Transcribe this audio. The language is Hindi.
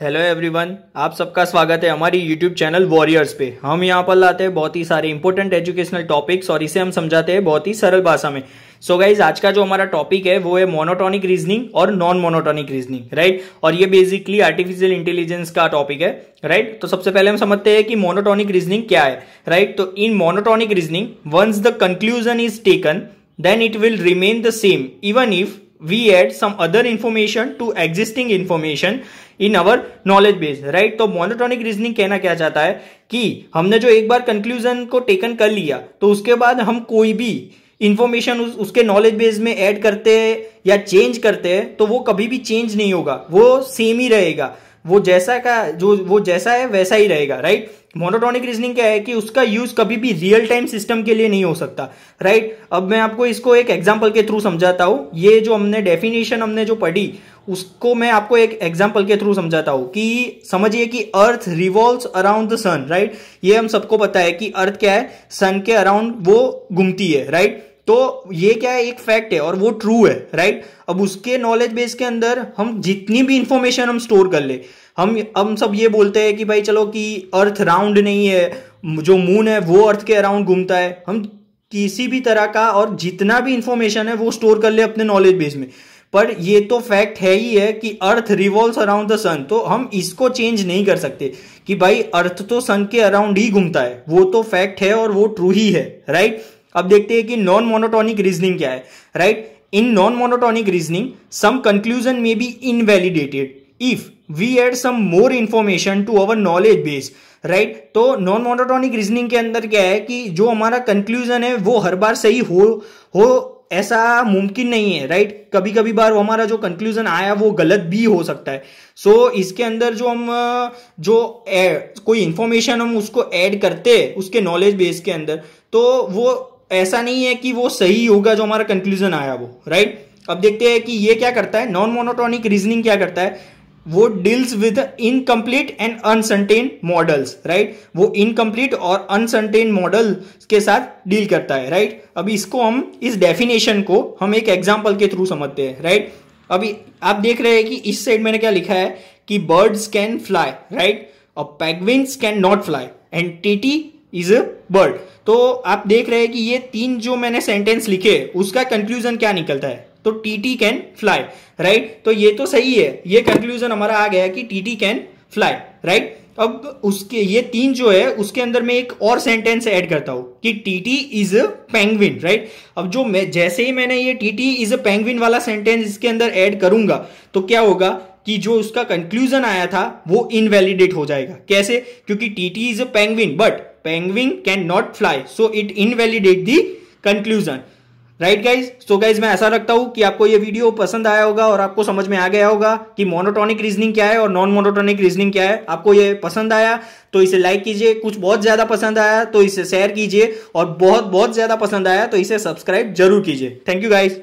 हेलो एवरीवन आप सबका स्वागत है हमारी यूट्यूब चैनल वॉरियर्स पे हम यहाँ पर लाते हैं बहुत ही सारे इंपॉर्टेंट एजुकेशनल टॉपिक्स और इसे हम समझाते हैं बहुत ही सरल भाषा में सो so गाइज़ आज का जो हमारा टॉपिक है, वो है मोनोटॉनिक रीजनिंग और नॉन मोनोटॉनिक रीजनिंग राइट और ये बेसिकली आर्टिफिशियल इंटेलिजेंस का टॉपिक है राइट right? तो सबसे पहले हम समझते हैं कि मोनोटॉनिक रीजनिंग क्या है राइट right? तो in monotonic reasoning once the conclusion is taken then it will remain the same even if we add some other information to existing information in our knowledge base right तो मोनोटॉनिक रीजनिंग कहना क्या चाहता है कि हमने जो एक बार कंक्लूजन को टेकन कर लिया तो उसके बाद हम कोई भी इंफॉर्मेशन उस, उसके नॉलेज बेस में ऐड करते हैं या चेंज करते हैं तो वो कभी भी चेंज नहीं होगा वो सेम ही रहेगा। वो जैसा का, जो, वो जैसा है, वैसा ही रहेगा राइट मोनोटॉनिक रीजनिंग क्या है कि उसका यूज़ कभी भी रियल टाइम सिस्टम के लिए नहीं हो सकता राइट अब मैं आपको इसको एक एग्ज़ाम्पल के थ्रू समझाता हूँ। ये जो हमने डेफिनेशन हमने जो पढ़ी, उसको मैं आपको एक एग्ज़ाम्पल के थ्रू समझाता हूँ कि समझिए कि earth revolve around the sun right ये हम सबको पता है कि अर्थ क्या है? सन के अराउंड वो घूमती है राइट तो ये क्या है? एक फैक्ट है और वो ट्रू है राइट अब उसके नॉलेज बेस के अंदर हम जितनी भी इंफॉर्मेशन हम स्टोर कर ले, हम हम सब ये बोलते हैं कि भाई चलो कि अर्थ राउंड नहीं है, जो मून है वो अर्थ के अराउंड घूमता है। हम किसी भी तरह का और जितना भी इंफॉर्मेशन है वो स्टोर कर ले अपने नॉलेज बेस में। पर ये तो फैक्ट है ही है कि earth revolve around the sun तो हम इसको चेंज नहीं कर सकते कि भाई अर्थ तो सन के अराउंड ही घूमता है। वो तो फैक्ट है और वो ट्रू ही है राइट अब देखते हैं कि नॉन मोनोटॉनिक रीजनिंग क्या है right in non monotonic reasoning some conclusion may be invalidated if we add some more information to our knowledge base right तो नॉन मोनोटॉनिक रीजनिंग के अंदर क्या है कि जो हमारा कंक्लूजन है वो हर बार सही हो हो ऐसा मुमकिन नहीं है राइट कभी कभी बार हमारा जो कंक्लूजन आया वो गलत भी हो सकता है। सो so, इसके अंदर जो हम जो ए, कोई इंफॉर्मेशन हम उसको ऐड करते हैं उसके नॉलेज बेस के अंदर तो वो ऐसा नहीं है कि वो सही होगा जो हमारा कंक्लूजन आया वो राइट अब देखते हैं कि ये क्या करता है? नॉन मोनोटॉनिक रीजनिंग क्या करता है? वो deals with incomplete and uncertain models right वो इनकम्प्लीट और अनसंटेन मॉडल के साथ डील करता है राइट right? अभी इसको हम, इस डेफिनेशन को हम एक एग्ज़ाम्पल के थ्रू समझते हैं राइट right? अभी आप देख रहे हैं कि इस साइड मैंने क्या लिखा है कि बर्ड्स कैन फ्लाई राइट और penguins can not fly and Tweety is a bird तो आप देख रहे हैं कि ये तीन जो मैंने सेंटेंस लिखे, उसका कंक्लूजन क्या निकलता है? तो टीटी कैन फ्लाई राइट तो ये तो सही है। ये कंक्लूजन हमारा आ गया कि टीटी कैन फ्लाई राइट अब उसके, ये तीन जो है, उसके अंदर मैं एक और सेंटेंस ऐड करता हूँ कि TT is a penguin right अब जो मैं, जैसे ही मैंने ये टीटी इज़ अ पेंगविन वाला सेंटेंस इसके अंदर ऐड करूँगा तो क्या होगा कि जो उसका कंक्लूजन आया था, वो इनवैलिडेट हो जाएगा। कैसे? क्योंकि Tweety is a penguin but penguin can not fly so it invalidate the conclusion right guys so guys मैं ऐसा रखता हूँ कि आपको ये वीडियो पसंद आया होगा और आपको समझ में आ गया होगा कि मोनोटॉनिक रीजनिंग क्या है और नॉन मोनोटॉनिक रीजनिंग क्या है। आपको ये पसंद आया तो इसे लाइक कीजिए। कुछ बहुत ज़्यादा पसंद आया तो इसे शेयर कीजिए। और बहुत बहुत ज़्यादा पसंद आया तो इसे सब्सक्राइब ज़रूर कीजिए। Thank you guys